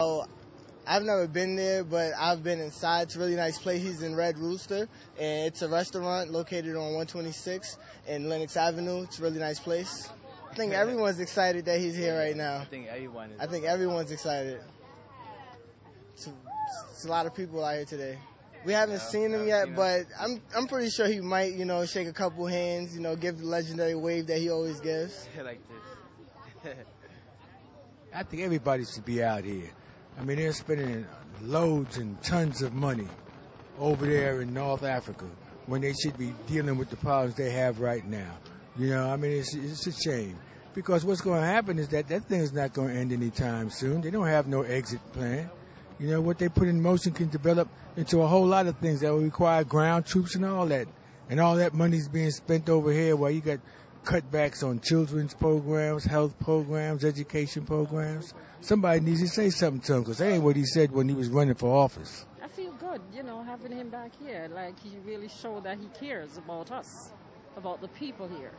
Oh, I've never been there, but I've been inside. It's a really nice place. He's in Red Rooster, and it's a restaurant located on 126 in Lenox Avenue. It's a really nice place. I think everyone's excited that he's here right now. I think everyone is. I think everyone's excited. It's a, it's a lot of people out here today. We haven't Yeah, seen him haven't yet, seen him. but I'm I'm pretty sure he might, you know, shake a couple hands, you know, give the legendary wave that he always gives. like this. I think everybody should be out here. I mean, they're spending loads and tons of money over there in North Africa when they should be dealing with the problems they have right now. You know, I mean, it's, it's a shame. Because what's going to happen is that that thing's not going to end anytime soon. They don't have no exit plan. You know, what they put in motion can develop into a whole lot of things that will require ground troops and all that. And all that money's being spent over here while you got cutbacks on children's programs, health programs, education programs. Somebody needs to say something to him because that ain't what he said when he was running for office. I feel good, you know, having him back here. Like he really showed that he cares about us, about the people here.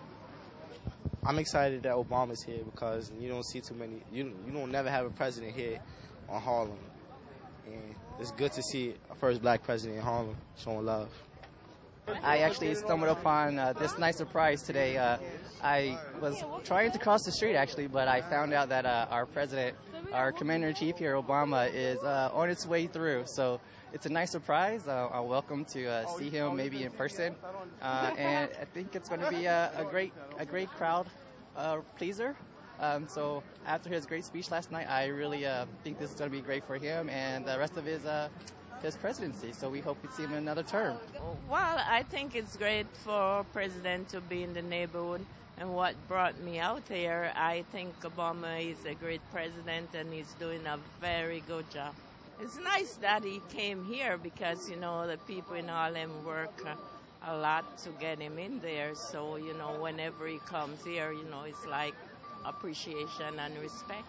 I'm excited that Obama's here because you don't see too many. You you don't never have a president here on Harlem, and it's good to see a first black president in Harlem showing love. I actually stumbled upon uh, this nice surprise today. Uh, I was trying to cross the street actually, but I found out that uh, our president, our commander in chief here, Obama, is uh, on its way through. So it's a nice surprise. Uh, I'm welcome to uh, see him maybe in person, and I think it's going to be a, a great a great crowd pleaser. Um, so after his great speech last night, I really think this is going to be great for him and the rest of his his presidency. So we hope we see him another term. Well, I think it's great for president to be in the neighborhood. And what brought me out here, I think Obama is a great president and he's doing a very good job. It's nice that he came here because, you know, the people in Harlem work a lot to get him in there. So, you know, whenever he comes here, you know, it's like appreciation and respect.